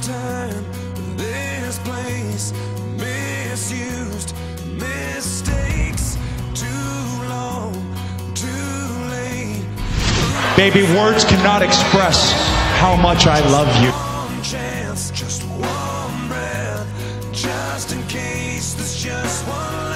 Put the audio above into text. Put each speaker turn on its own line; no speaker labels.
time in this place, misused mistakes, too long, too late.
Baby, words cannot express how much I love you. Just one breath, just in case there's just one.